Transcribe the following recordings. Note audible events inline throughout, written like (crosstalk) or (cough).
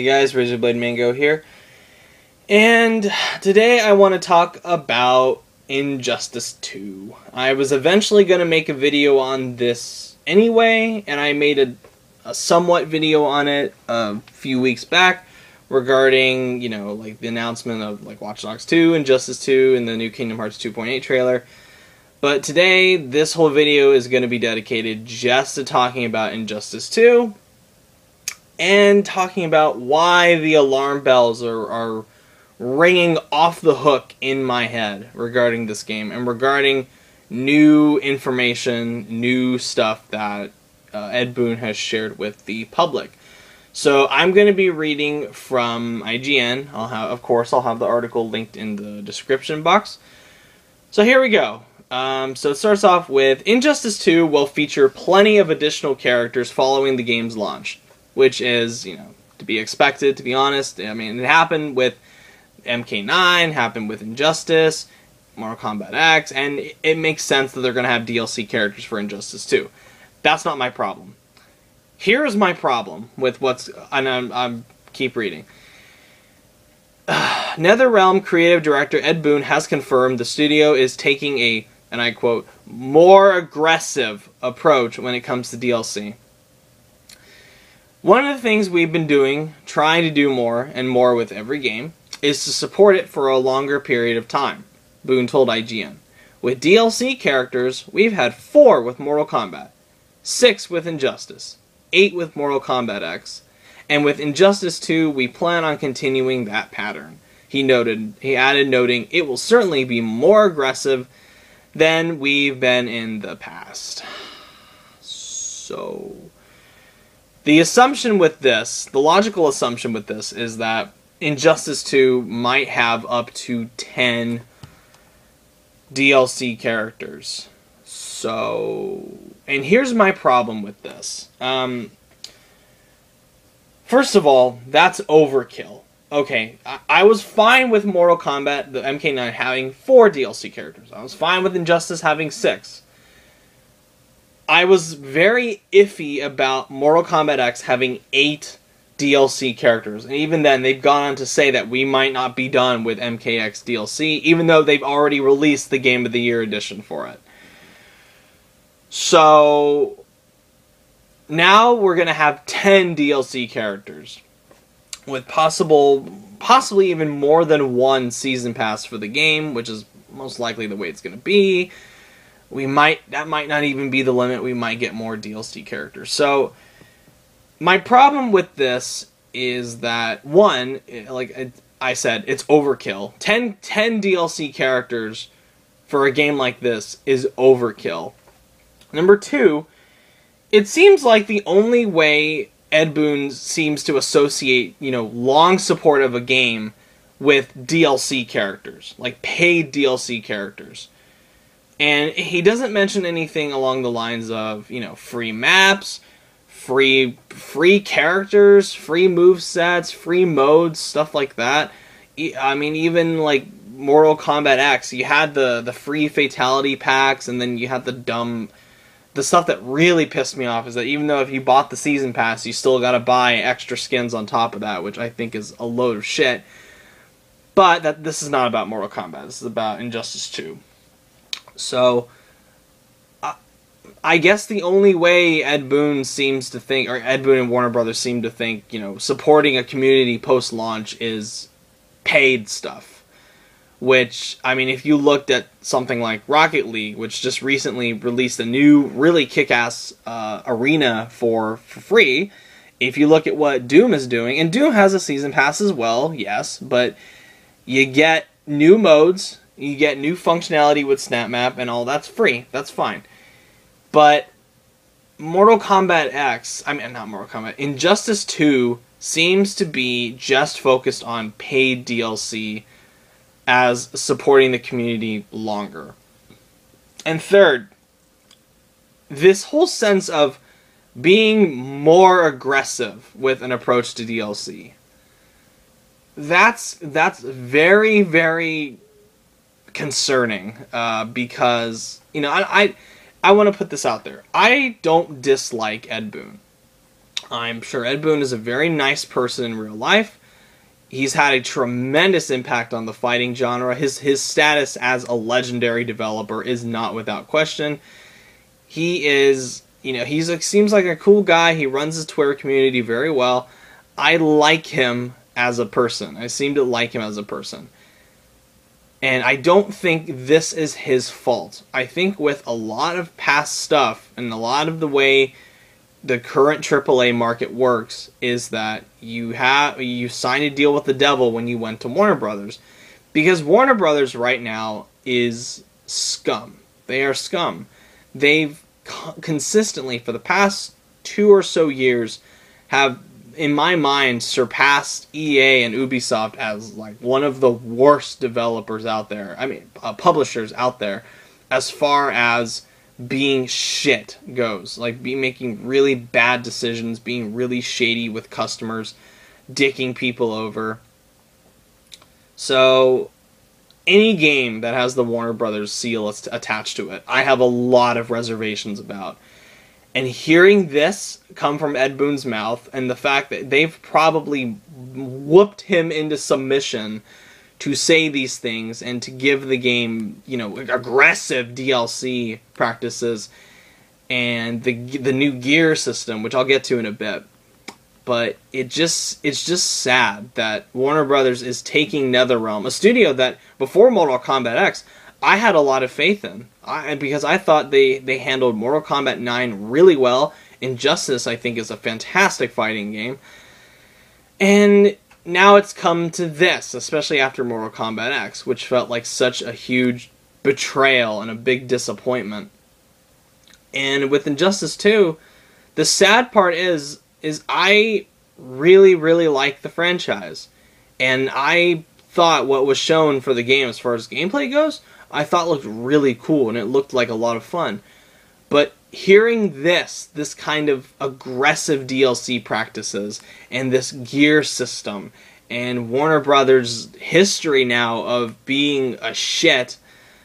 Hey guys, Razorblade Mango here. And today I want to talk about Injustice 2. I was eventually going to make a video on this anyway, and I made a, a somewhat video on it a few weeks back regarding, you know, like the announcement of like Watch Dogs 2, Injustice 2, and the new Kingdom Hearts 2.8 trailer. But today, this whole video is going to be dedicated just to talking about Injustice 2 and talking about why the alarm bells are, are ringing off the hook in my head regarding this game and regarding new information, new stuff that uh, Ed Boon has shared with the public. So I'm going to be reading from IGN. I'll have, of course, I'll have the article linked in the description box. So here we go. Um, so it starts off with Injustice 2 will feature plenty of additional characters following the game's launch which is, you know, to be expected, to be honest. I mean, it happened with MK9, happened with Injustice, Mortal Kombat X, and it, makes sense that they're going to have DLC characters for Injustice 2. That's not my problem. Here's my problem with what's, and I'm, I'm keep reading. (sighs) NetherRealm creative director Ed Boon has confirmed the studio is taking a, and I quote, more aggressive approach when it comes to DLC. One of the things we've been doing, trying to do more and more with every game, is to support it for a longer period of time, Boon told IGN. With DLC characters, we've had four with Mortal Kombat, six with Injustice, eight with Mortal Kombat X, and with Injustice 2, we plan on continuing that pattern. He noted, he added, noting it will certainly be more aggressive than we've been in the past. So, the assumption with this, the logical assumption with this, is that Injustice 2 might have up to 10 DLC characters. So, and here's my problem with this. Um, first of all, that's overkill. Okay, I, I was fine with Mortal Kombat, the MK9, having four DLC characters. I was fine with Injustice having six. I was very iffy about Mortal Kombat X having eight DLC characters, and even then, they've gone on to say that we might not be done with MKX DLC, even though they've already released the Game of the Year edition for it. So now we're gonna have ten DLC characters with possible, possibly even more than one season pass for the game, which is most likely the way it's gonna be we might that might not even be the limit. We might get more DLC characters. So my problem with this is that one, eh, like I said, it's overkill. 10, 10 DLC characters for a game like this is overkill. Number two, it seems like the only way Ed Boon seems to associate, you know, long support of a game with DLC characters, like paid DLC characters. And he doesn't mention anything along the lines of, you know, free maps, free free characters, free move sets, free modes, stuff like that. I mean, even like Mortal Kombat X, you had the the free fatality packs, and then you had the dumb. The stuff that really pissed me off is that even though if you bought the season pass, you still got to buy extra skins on top of that, which I think is a load of shit. But that this is not about Mortal Kombat. This is about Injustice Two. So, uh, I guess the only way Ed Boon seems to think, or Ed Boon and Warner Brothers seem to think, you know, supporting a community post launch is paid stuff. Which, I mean, if you looked at something like Rocket League, which just recently released a new, really kick ass uh, arena for, for free, if you look at what Doom is doing, and Doom has a season pass as well, yes, but you get new modes, you get new functionality with SnapMap and all. That's free. That's fine. But Mortal Kombat X, I mean, not Mortal Kombat, Injustice 2 seems to be just focused on paid DLC as supporting the community longer. And third, this whole sense of being more aggressive with an approach to DLC. That's that's very very concerning uh, because you know I I, I want to put this out there. I don't dislike Ed Boon. I'm sure Ed Boon is a very nice person in real life. He's had a tremendous impact on the fighting genre. His his status as a legendary developer is not without question. He is, you know, he's a, seems like a cool guy. He runs his Twitter community very well. I like him as a person. I seem to like him as a person. And I don't think this is his fault. I think with a lot of past stuff and a lot of the way the current AAA market works is that you have you sign a deal with the devil when you went to Warner Brothers because Warner Brothers right now is scum. They are scum. They've consistently for the past 2 or so years have in my mind surpassed EA and Ubisoft as like one of the worst developers out there. I mean, uh, publishers out there as far as being shit goes. Like be making really bad decisions, being really shady with customers, dicking people over. So any game that has the Warner Brothers seal attached to it, I have a lot of reservations about. And hearing this come from Ed Boon's mouth and the fact that they've probably whooped him into submission to say these things and to give the game, you know, aggressive DLC practices and the the new gear system, which I'll get to in a bit. But it just it's just sad that Warner Brothers is taking NetherRealm, a studio that before Mortal Kombat X I had a lot of faith in, I, because I thought they they handled Mortal Kombat 9 really well. Injustice, I think, is a fantastic fighting game, and now it's come to this, especially after Mortal Kombat X, which felt like such a huge betrayal and a big disappointment. And with Injustice 2, the sad part is is I really really like the franchise. And I thought what was shown for the game as far as gameplay goes I thought looked really cool and it looked like a lot of fun. But hearing this, this kind of aggressive DLC practices and this gear system and Warner Brothers history now of being a shit,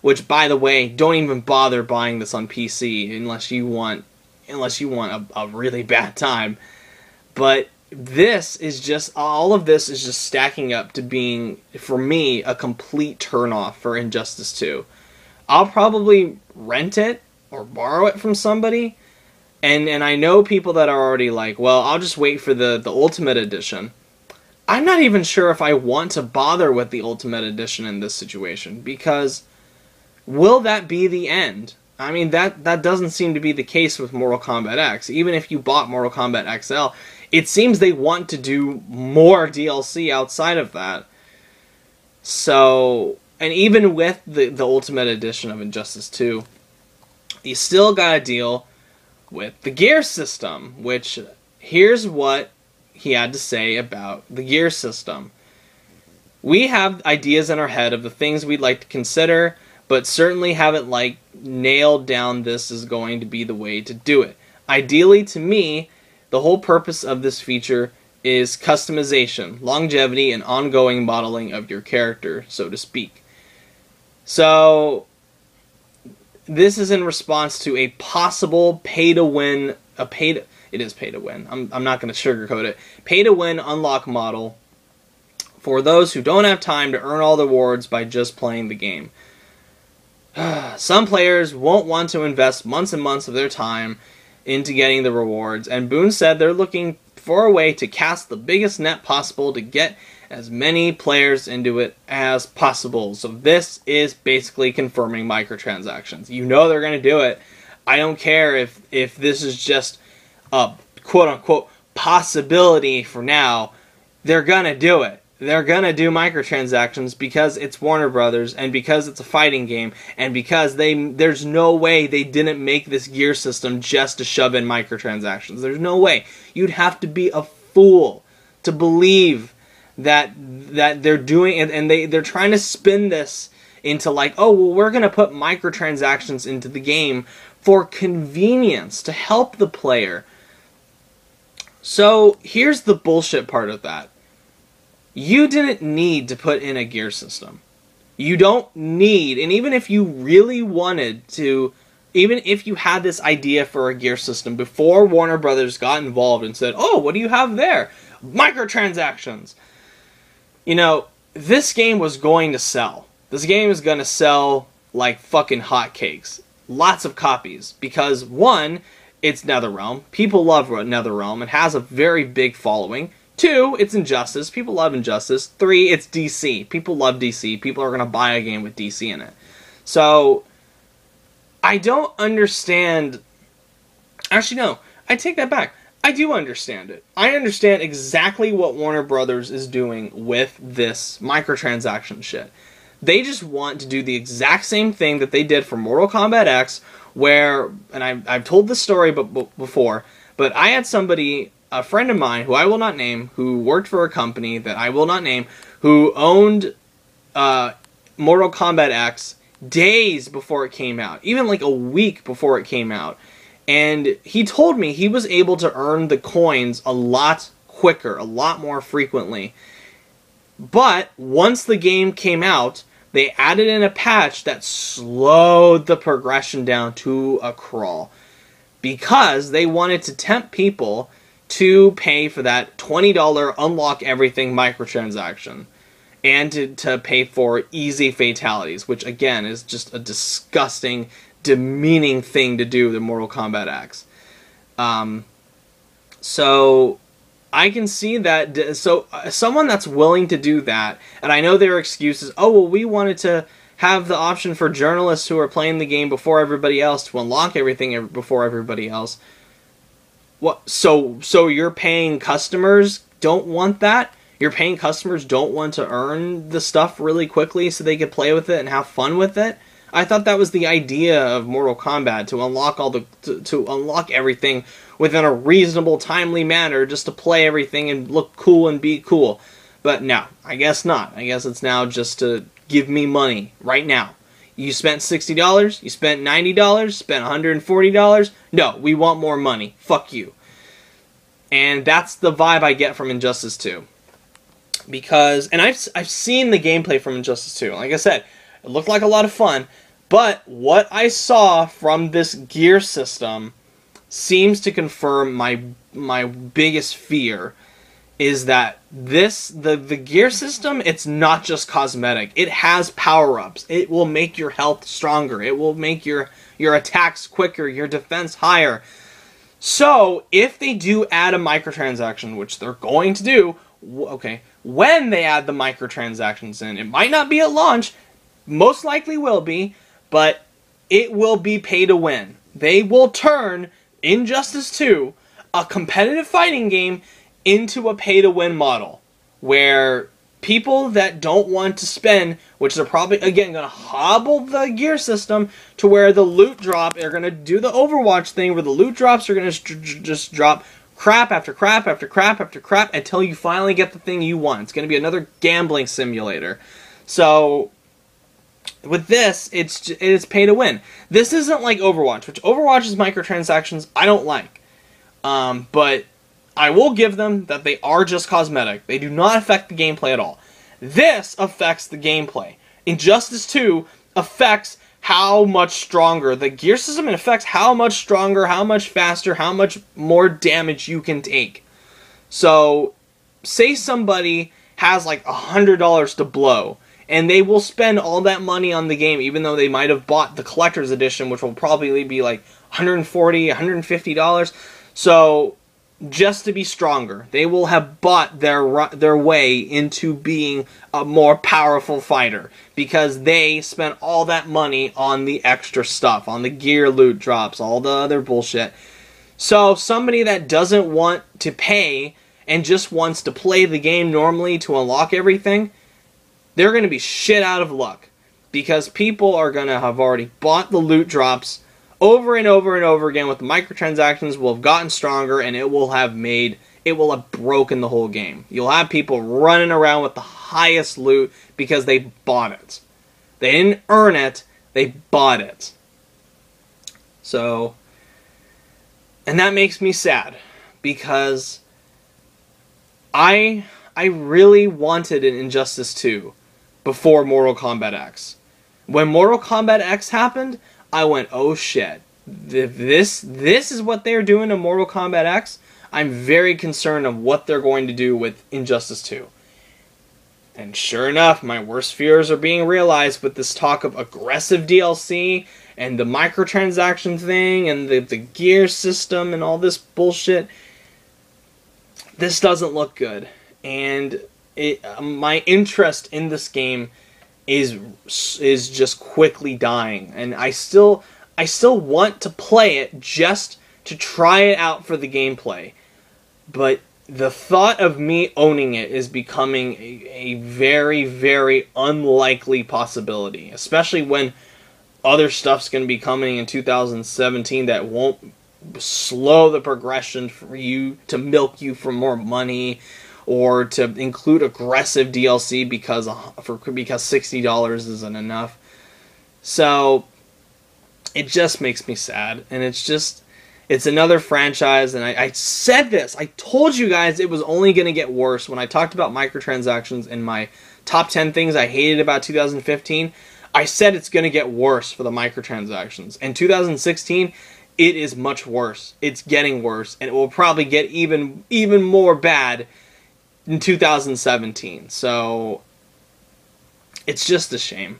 which by the way, don't even bother buying this on PC unless you want unless you want a, a really bad time. But this is just all of this is just stacking up to being for me a complete turnoff for Injustice 2. I'll probably rent it or borrow it from somebody. And and I know people that are already like, well, I'll just wait for the the ultimate edition. I'm not even sure if I want to bother with the ultimate edition in this situation because will that be the end? I mean that that doesn't seem to be the case with Mortal Kombat X. Even if you bought Mortal Kombat XL, it seems they want to do more DLC outside of that. So, and even with the, the Ultimate Edition of Injustice 2, you still got to deal with the gear system, which here's what he had to say about the gear system. We have ideas in our head of the things we'd like to consider, but certainly haven't like nailed down this is going to be the way to do it. Ideally to me, the whole purpose of this feature is customization, longevity, and ongoing modeling of your character, so to speak. So, this is in response to a possible pay to win, a pay to, it is pay to win. I'm, I'm not going to sugarcoat it. Pay to win unlock model for those who don't have time to earn all the rewards by just playing the game. (sighs) Some players won't want to invest months and months of their time into getting the rewards, and Boon said they're looking for a way to cast the biggest net possible to get as many players into it as possible. So this is basically confirming microtransactions. You know they're going to do it. I don't care if if this is just a quote unquote possibility for now. They're going to do it they're gonna do microtransactions because it's Warner Brothers and because it's a fighting game and because they there's no way they didn't make this gear system just to shove in microtransactions. There's no way. You'd have to be a fool to believe that that they're doing and, and they they're trying to spin this into like, oh well we're gonna put microtransactions into the game for convenience to help the player. So here's the bullshit part of that you didn't need to put in a gear system. You don't need, and even if you really wanted to even if you had this idea for a gear system before Warner Brothers got involved and said, "Oh, what do you have there? Microtransactions." You know, this game was going to sell. This game is going to sell like fucking hotcakes. Lots of copies because one, it's NetherRealm. People love NetherRealm. It has a very big following. Two, it's Injustice. People love Injustice. Three, it's DC. People love DC. People are going to buy a game with DC in it. So, I don't understand. Actually, no. I take that back. I do understand it. I understand exactly what Warner Brothers is doing with this microtransaction shit. They just want to do the exact same thing that they did for Mortal Kombat X, where, and I've, I've told this story before, but I had somebody, a friend of mine, who I will not name, who worked for a company that I will not name, who owned uh, Mortal Kombat X days before it came out, even like a week before it came out. And he told me he was able to earn the coins a lot quicker, a lot more frequently. But once the game came out, they added in a patch that slowed the progression down to a crawl because they wanted to tempt people to pay for that $20 unlock everything microtransaction and to, to pay for easy fatalities, which again is just a disgusting, demeaning thing to do to Mortal Kombat X. Um, so I can see that. So uh, someone that's willing to do that, and I know their excuse is, oh well, we wanted to have the option for journalists who are playing the game before everybody else to unlock everything before everybody else. What? So so you're paying customers don't want that. Your paying customers don't want to earn the stuff really quickly so they can play with it and have fun with it. I thought that was the idea of Mortal Kombat to unlock all the to, to unlock everything within a reasonable, timely manner just to play everything and look cool and be cool. But no, I guess not. I guess it's now just to give me money right now. You spent $60, you spent $90, spent $140. No, we want more money. Fuck you. And that's the vibe I get from Injustice 2. Because, and I've, I've seen the gameplay from Injustice 2. Like I said, it looked like a lot of fun. But what I saw from this gear system seems to confirm my my biggest fear is that this the the gear system it's not just cosmetic. It has power-ups. It will make your health stronger. It will make your your attacks quicker your defense higher. So if they do add a microtransaction which they're going to do okay when they add the microtransactions in it might not be at launch most likely will be but it will be pay to win. They will turn Injustice 2, a competitive fighting game, into a pay to win model where people that don't want to spend, which they're probably again going to hobble the gear system to where the loot drop, they're going to do the Overwatch thing where the loot drops are going to just drop crap after crap after crap after crap until you finally get the thing you want. It's going to be another gambling simulator. So with this, it's it's pay to win. This isn't like Overwatch, which Overwatch's microtransactions I don't like. Um, but I will give them that they are just cosmetic. They do not affect the gameplay at all. This affects the gameplay. Injustice 2 affects how much stronger the gear system affects how much stronger, how much faster, how much more damage you can take. So, say somebody has like a hundred dollars to blow and they will spend all that money on the game even though they might have bought the collector's edition which will probably be like 140 150 dollars so just to be stronger. They will have bought their their way into being a more powerful fighter because they spent all that money on the extra stuff on the gear loot drops all the other bullshit. So somebody that doesn't want to pay and just wants to play the game normally to unlock everything they're going to be shit out of luck because people are going to have already bought the loot drops over and over and over again with the microtransactions will have gotten stronger and it will have made it will have broken the whole game. You'll have people running around with the highest loot because they bought it. They didn't earn it, they bought it. So and that makes me sad because I I really wanted an Injustice 2 before Mortal Kombat X. When Mortal Kombat X happened, I went, "Oh shit. This this is what they're doing in Mortal Kombat X, I'm very concerned of what they're going to do with Injustice 2." And sure enough, my worst fears are being realized with this talk of aggressive DLC and the microtransaction thing and the, the gear system and all this bullshit. This doesn't look good. And it, uh, my interest in this game is is just quickly dying and I still I still want to play it just to try it out for the gameplay. But the thought of me owning it is becoming a, a very, very unlikely possibility, especially when other stuff's going to be coming in 2017 that won't slow the progression for you to milk you for more money or to include aggressive DLC because for because sixty dollars isn't enough. So it just makes me sad, and it's just it's another franchise, and I, I said this. I told you guys it was only going to get worse when I talked about microtransactions in my top 10 things I hated about 2015. I said it's going to get worse for the microtransactions. In 2016, it is much worse. It's getting worse, and it will probably get even even more bad in 2017. So it's just a shame.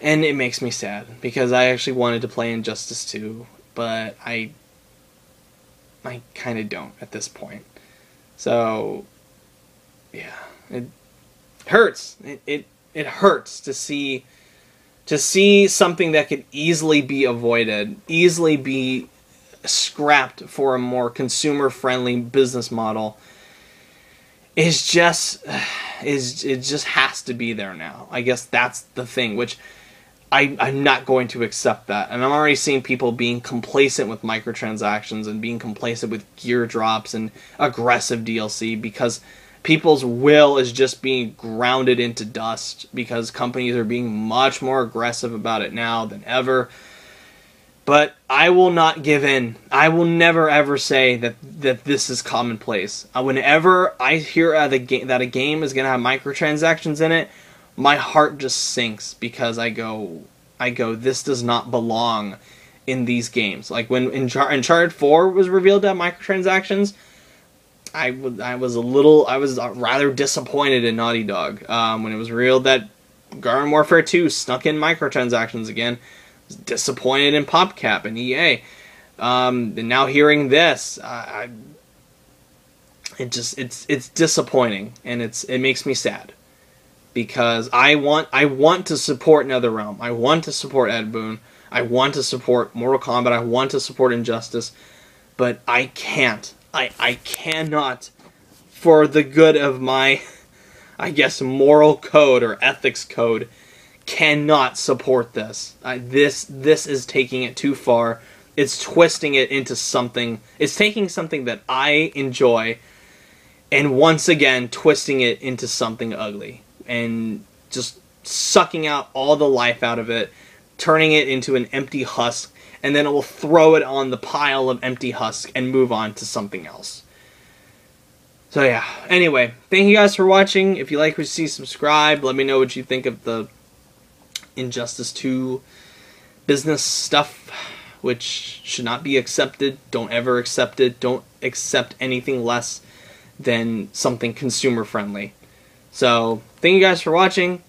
And it makes me sad because I actually wanted to play Injustice 2 but I I kind of don't at this point. So yeah, it hurts. It, it it hurts to see to see something that could easily be avoided, easily be scrapped for a more consumer friendly business model is just is it just has to be there now. I guess that's the thing which I, I'm not going to accept that. And I'm already seeing people being complacent with microtransactions and being complacent with gear drops and aggressive DLC because people's will is just being grounded into dust because companies are being much more aggressive about it now than ever. But I will not give in. I will never ever say that that this is commonplace. Uh, whenever I hear that a game is going to have microtransactions in it, my heart just sinks because I go, I go, this does not belong in these games. Like when in Uncharted 4 was revealed to have microtransactions, I, w- I was a little, I was rather disappointed in Naughty Dog um, when it was revealed that Garden Warfare 2 snuck in microtransactions again. Disappointed in PopCap and EA. Um, and now hearing this, I, I, it just it's it's disappointing and it's it makes me sad because I want I want to support NetherRealm. I want to support Ed Boon. I want to support Mortal Kombat. I want to support Injustice, but I can't. I I cannot for the good of my (laughs) I guess moral code or ethics code cannot support this. I, this this is taking it too far. It's twisting it into something. It's taking something that I enjoy and once again twisting it into something ugly and just sucking out all the life out of it, turning it into an empty husk, and then it will throw it on the pile of empty husk and move on to something else. So yeah, anyway, thank you guys for watching. If you like what you see, subscribe. Let me know what you think of the Injustice 2 business stuff, which should not be accepted. Don't ever accept it. Don't accept anything less than something consumer friendly. So, thank you guys for watching.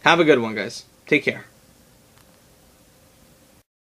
Have a good one, guys. Take care.